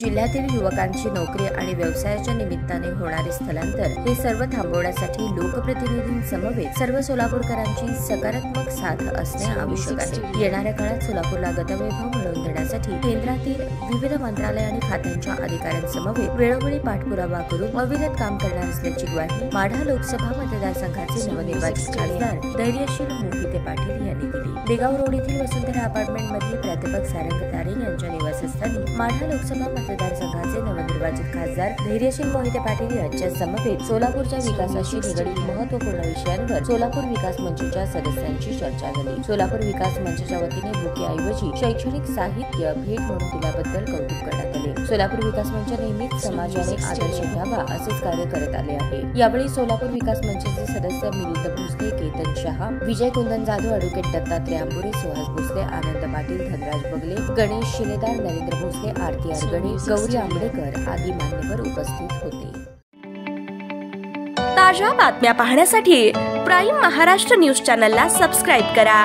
जिल्ह्यातील युवकांची नोकरी आणि व्यवसायाच्या निमित्ताने होणारे स्थलांतर हे सर्व थांबवण्यासाठी लोकप्रतिनिधींसमवेत सर्व सोलापूरकरांची सकारात्मक साथ असणे आवश्यक आहे. येणाऱ्या काळात सोलापूरला गतवैभव मिळवून देण्यासाठी केंद्रातील विविध मंत्रालय आणि खात्यांच्या अधिकाऱ्यांसमवेत वेळोवेळी पाठपुरावा करून अविरत काम करणार असल्याची ग्वाही माढा लोकसभा मतदारसंघाचे नवनिर्वाचित खासदार धैर्यशील मोहिते पाटील यांनी दिली. देगाव रोड येथील वसुंधरा अपार्टमेंट मधील प्राध्यापक सारंग तारे यांच्या निवासस्थानी माढा लोकसभा मतदारसंघाचे नवनिर्वाचित खासदार धैर्यशील मोहिते पाटील यांच्या समवेत सोलापूरच्या विकासाशी निगडीत महत्त्वपूर्ण विषयांवर सोलापूर विकास मंचच्या सदस्यांची चर्चा झाली. सोलापूर विकास मंचच्या वतीने बुकेऐवजी शैक्षणिक साहित्य भेट म्हणून दिल्याबद्दल कौतुक करण्यात आले. सोलापूर विकास मंच नेहमीच समाजाने आदर्श घ्यावा असेच कार्य करत आले आहे. यावेळी सोलापूर विकास मंचचे सदस्य मिलिंद भोसले केतन शहा विजय कुंदन जाधव अॅडव्होकेट दत्तात्रय आंबुरे सुहास भोसले आनंद पाटील धनराज बगले गणेश शिलेदार नरेंद्र भोसले आरती आरगडे गौरी आंबडेकर आदी मान्यवर उपस्थित होते. ताज्या बातम्या पाहण्यासाठी प्राईम महाराष्ट्र न्यूज चॅनलला सबस्क्राईब करा.